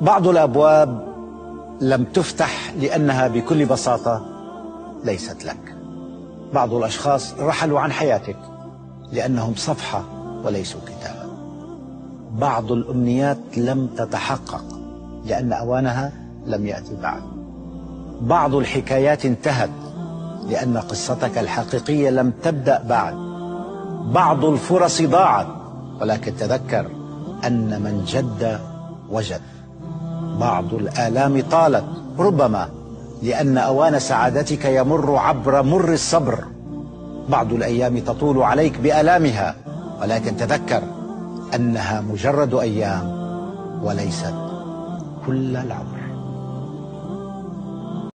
بعض الأبواب لم تفتح لأنها بكل بساطة ليست لك. بعض الأشخاص رحلوا عن حياتك لأنهم صفحة وليسوا كتابا. بعض الأمنيات لم تتحقق لأن أوانها لم يأتي بعد. بعض الحكايات انتهت لأن قصتك الحقيقية لم تبدأ بعد. بعض الفرص ضاعت ولكن تذكر أن من جد وجد. بعض الآلام طالت ربما لأن أوان سعادتك يمر عبر مر الصبر. بعض الأيام تطول عليك بآلامها ولكن تذكر أنها مجرد أيام وليست كل العمر.